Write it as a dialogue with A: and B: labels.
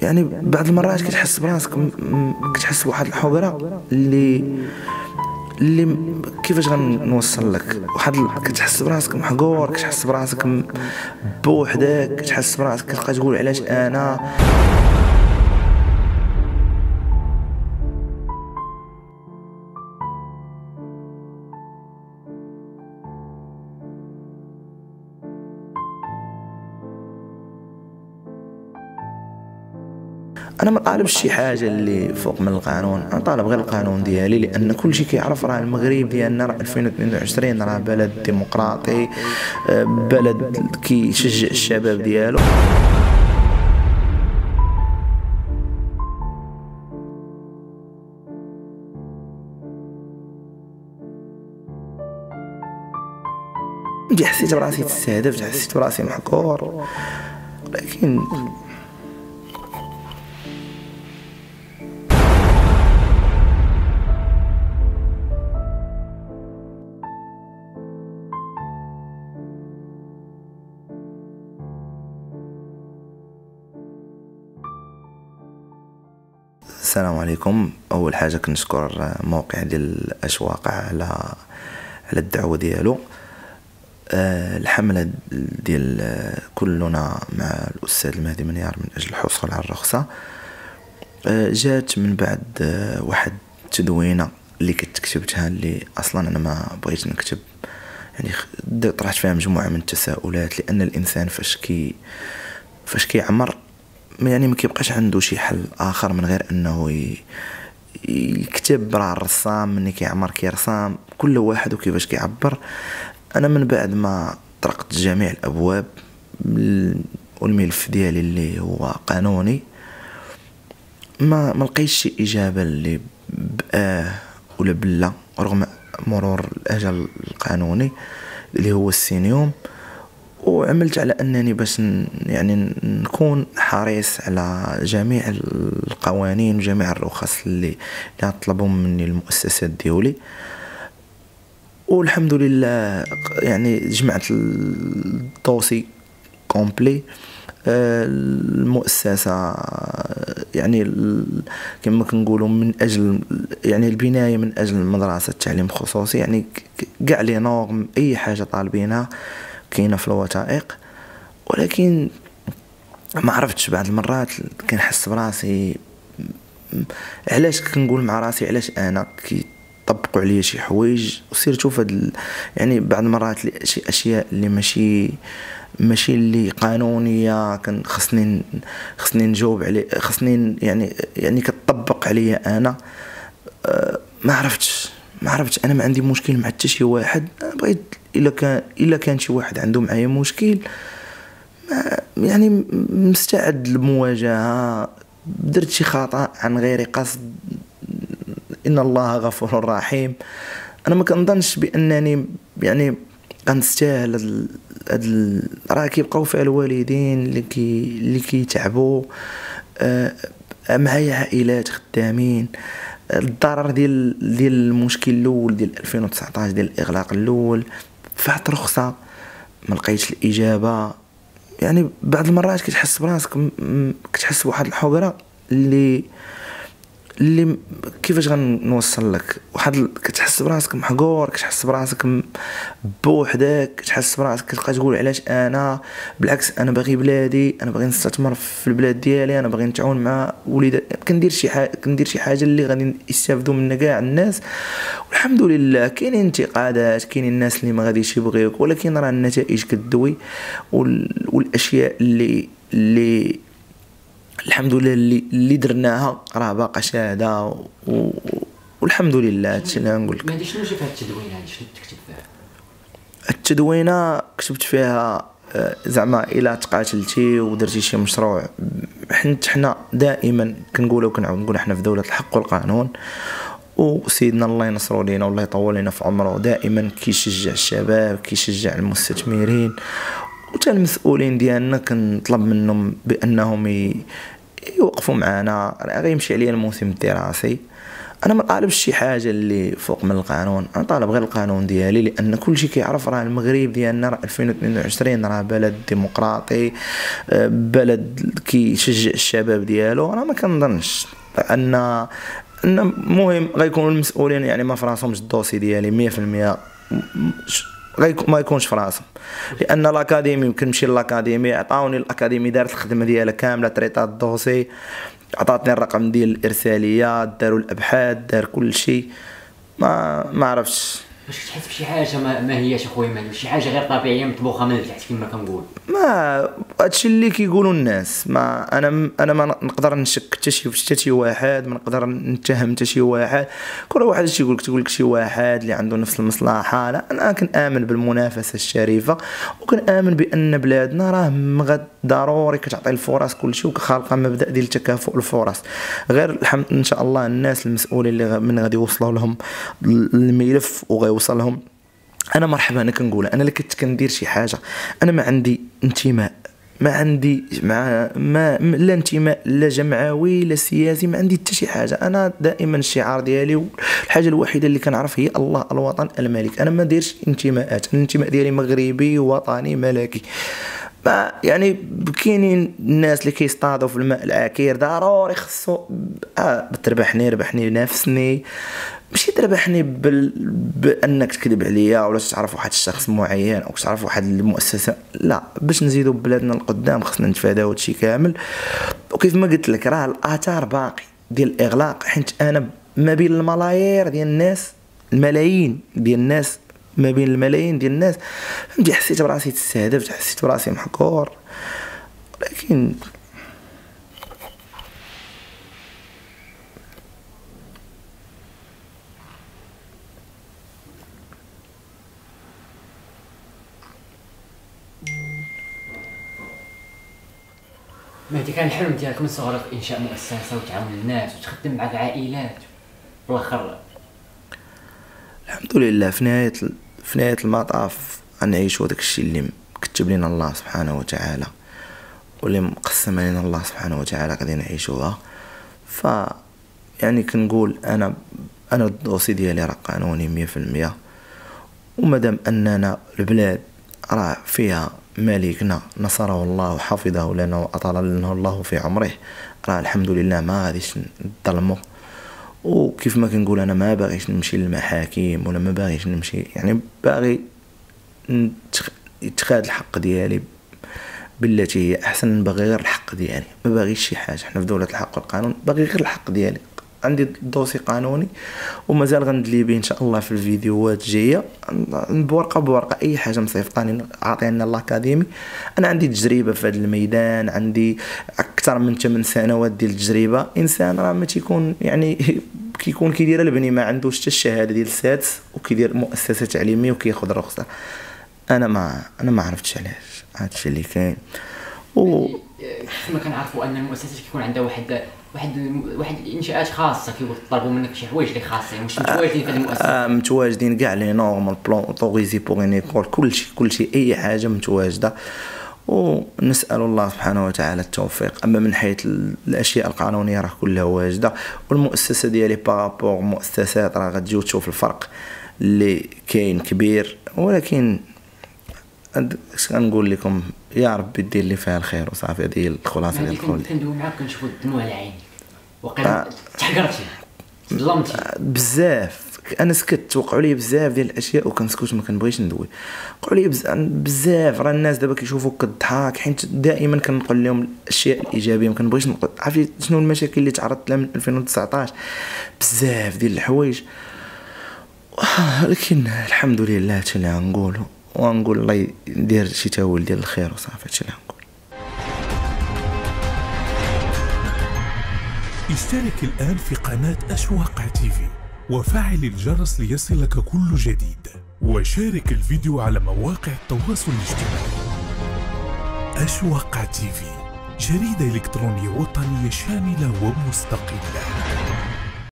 A: يعني بعض المرات كتحس براسك كتحس بواحد الحقره اللي اللي كيفاش غنوصل لك؟ واحد كتحس براسك محقور كتحس براسك بوحدك كتحس براسك كتبقى تقول علاش أنا؟ أنا ما طالبش شي حاجة اللي فوق من القانون. أنا طالب غير القانون ديالي لأن كل شيء كيعرف راه المغرب ديالنا راه 2022 راه بلد ديمقراطي آه، بلد كيشجع الشباب ديالو. دي حسيت براسي تستهدف حسيت براسي محقور لكن السلام عليكم. أول حاجة كنشكر موقع ديال الأشواق على على الدعوة ديالو. آه، الحملة ديال كلنا مع الأستاذ المهدي منيار من أجل الحصول على الرخصة. آه، جات من بعد آه، واحد التدوينه اللي كنت كتبتها اللي أصلا أنا ما بغيت نكتب. يعني طرحت فيها مجموعة من التساؤلات لأن الإنسان فاش كي فاش كيعمر يعني ما كيبقاش عنده شي حل آخر من غير إنه ي... يكتب راه الرسام ملي كيعمر كيرسم كل واحد وكيفاش كيعبر. أنا من بعد ما طرقت جميع الأبواب ال- والملف ديالي اللي هو قانوني ما ما لقيتش شي إجابة اللي باه ولا بلا رغم مرور الأجل القانوني اللي هو السينيوم. وعملت على أنني باش يعني نكون حريص على جميع القوانين وجميع الرخص اللي اللي طلبهم مني المؤسسات ديولي والحمد لله يعني جمعت ال dossier complet. آه، المؤسسة يعني كما كنقولوا من أجل يعني البناية من أجل مدرسة تعليم خصوصي. يعني كاع les normes أي حاجة طالبينها. كاينة في الوثائق ولكن ما عرفتش بعض المرات كنحس براسي علاش كنقول مع راسي علاش أنا كيطبقوا عليا شي حوايج؟ وسيرتو فهاد ال- يعني بعض المرات شي أشياء اللي ماشي ماشي اللي قانونية كان خصني خصني نجاوب عليه خصني يعني يعني كتطبق عليا أنا. أه، ما عرفتش ما عرفتش أنا ما عندي مشكل مع حتى شي واحد بغيت إلا كان إلا كان شي واحد عنده معايا مشكل ما يعني مستعد للمواجهة. درت شي خطأ عن غير قصد إن الله غفور رحيم. أنا ما كنظنش بأنني يعني كنستاهل هاد راه كيبقاو فيها الوالدين اللي كي اللي كيتعبوا آه، معايا عائلات خدامين. الضرر ديال ديال المشكل الأول ديال 2019 ديال الإغلاق الأول. دفعت رخصة ما لقيتش الإجابة. يعني بعض المرات كتحس براسك كتحس بواحد الحقرة اللي اللي كيفاش غنوصل لك؟ واحد كتحس براسك محقور كتحس براسك بوحدك كتحس براسك كتبقى تقول علاش أنا؟ بالعكس أنا باغي بلادي أنا باغي نستثمر في البلاد ديالي أنا باغي نتعاون مع وليدات كندير شي حاجة كندير شي حاجة اللي غادي يستافدوا منها كاع الناس. والحمد لله كاينين انتقادات كاينين الناس اللي ما غاديش يبغيوك ولكن راه النتائج كدوي وال... والأشياء اللي اللي الحمد لله اللي اللي درناها. راه باقا شاهده و... و... والحمد لله. هادشي اللي غنقول لك
B: شنو في هاد التدوينة هادي. شنو تكتب فيها؟
A: التدوينة كتبت فيها آه، زعما إلا تقاتلتي ودرتي شي مشروع حنت حنا دائما كنقولوا كنعاود نقول حنا في دولة الحق والقانون. وسيدنا الله ينصرو لينا والله يطول لنا في عمره. دائما كيشجع الشباب كيشجع المستثمرين. وتا المسؤولين ديالنا كنطلب منهم بأنهم. يوقفوا معنا راه غيمشي عليا الموسم الدراسي. أنا ما طالبش شي حاجة اللي فوق من القانون. أنا طالب غير القانون ديالي لأن كل شيء كيعرف راه المغرب ديالنا راه 2022 راه بلد ديمقراطي آه، بلد كيشجع الشباب ديالو. أنا ما كنظنش. ان ان المهم غيكونوا المسؤولين يعني ما في راسهمش الدوسي ديالي 100% ما يكونش في راسهم لأن الأكاديمي يمكن نمشي للأكاديمي عطاوني الأكاديمي دارت الخدمة ديالها كاملة تريطات الدوسي عطاتني الرقم ديال الارساليات داروا الأبحاث دار كل شيء. ما ما عرفتش.
B: باش تحس بشي حاجة ما, ما هياش أخويا شي حاجة غير طبيعية مطبوخه من التحت كما كنقول.
A: ما هادشي اللي كيقولوا الناس ما أنا أنا ما نقدر نشك حتى شي حتى شي واحد ما نقدر نتهم حتى شي واحد. كل واحد اش يقول لك تقول لك شي واحد اللي عنده نفس المصلحة. لا أنا كنآمن بالمنافسة الشريفة وكنآمن بأن بلادنا راه ضروري كتعطي الفرص كلشي وخالقة مبدأ ديال تكافؤ الفرص. غير الحمد إن شاء الله الناس المسؤولين اللي من غادي يوصلوا لهم الملف وغيوصل لهم أنا مرحبا أنا كنقول أنا اللي كنت كندير شي حاجة أنا ما عندي انتماء ما عندي مع ما لا انتماء لا جمعوي لا سياسي ما عندي حتى شي حاجة. أنا دائما الشعار ديالي الحاجة الوحيدة اللي كنعرف هي الله الوطن الملك. أنا ما دايرش انتماءات الانتماء ديالي مغربي وطني ملكي. ما يعني كاينين الناس اللي كيصطادوا في الماء العكير ضروري خصو آه تربحني ربحني نافسني ماشي تربحني بال... بأنك تكذب عليا ولا تعرف واحد الشخص معين أو تعرف واحد المؤسسة. لا باش نزيدوا بلادنا القدام خصنا نتفاداو هادشي كامل. وكيف ما قلت لك راه الآثار باقي ديال الإغلاق حيت أنا ما بين الملايير ديال الناس الملايين ديال الناس ما بين الملايين ديال الناس. فهمتي؟ حسيت براسي تستهدفت حسيت براسي محكور لكن
B: مهدي كان الحلم ديالك من صغرك إنشاء مؤسسة وتعاون الناس وتخدم مع العائلات في الآخر
A: الحمد لله في نهاية في نهايه المطاف غنعيشوا داك الشيء اللي كتب لنا الله سبحانه وتعالى واللي مقسم لنا الله سبحانه وتعالى غادي نعيشوها. ف يعني كنقول أنا أنا الدوسي ديالي راه قانوني مية في المية. ومادام أننا البلاد راه فيها مالكنا نصره الله وحفظه لنا وأطال لنا الله في عمره راه الحمد لله ما غاديش نظلمو وكيف ما كنقول أنا ما باغيش نمشي للمحاكم ولا ما باغيش نمشي يعني باغي يتخاد الحق ديالي بالتي هي أحسن باغي غير الحق ديالي ما باغيش شي حاجة. حنا في دولة الحق والقانون باغي غير الحق ديالي. عندي دوسي قانوني ومازال غندلي به إن شاء الله في الفيديوهات الجاية. بورقة بورقة أي حاجة مصيفطاني عاطينا ال académie. أنا عندي تجربة في هذا الميدان عندي أكثر من 8 سنوات ديال التجربة. إنسان راه ما تيكون يعني كيكون كيدير البني ما عندوش حتى الشهادة ديال السادس وكيدير مؤسسة تعليمية وكياخذ الرخصه أنا ما أنا ما عرفتش علاش. هادشي اللي كاين.
B: و كما كنعرفوا أن المؤسسات كيكون عندها واحد واحد واحد الإنشاءات خاصة كيطلبوا منك شي حوايج اللي خاصين مش متواجدين في المؤسسة.
A: آه متواجدين كاع les normes, plan autorisé pour une école كلشي كلشي أي حاجة متواجدة. ونسأل الله سبحانه وتعالى التوفيق. أما من حيث الأشياء القانونية راه كلها واجدة. والمؤسسة ديالي par rapport مؤسسات راه غتجيو تشوف الفرق اللي كاين كبير ولكن غنقول لكم يا ربي دير لي فيها الخير وصافي هذه هي الخلاصه ديال القول
B: كندوي معاك كنشوفوا الدموع على عينيك وقيلا آه. تحقرتي ظلمتي.
A: بزاف. أنا سكت وقعوا لي بزاف ديال الأشياء وكنسكت ما كنبغيش ندوي. وقعوا لي بزاف. راه الناس دابا كيشوفوك كضحك حيت دائما كنقول لهم الأشياء الإيجابية ما كنبغيش نقول عرفتي شنو المشاكل اللي تعرضت لها من 2019 بزاف ديال الحوايج. لكن الحمد لله هادشي اللي غنقولو ونقول الله يدير شي تاويل ديال الخير وصافي هادشي اللي نقول
C: اشترك الآن في قناة أشواق تيفي وفعل الجرس ليصلك كل جديد وشارك الفيديو على مواقع التواصل الاجتماعي. أشواق تيفي جريدة إلكترونية وطنية شاملة ومستقلة.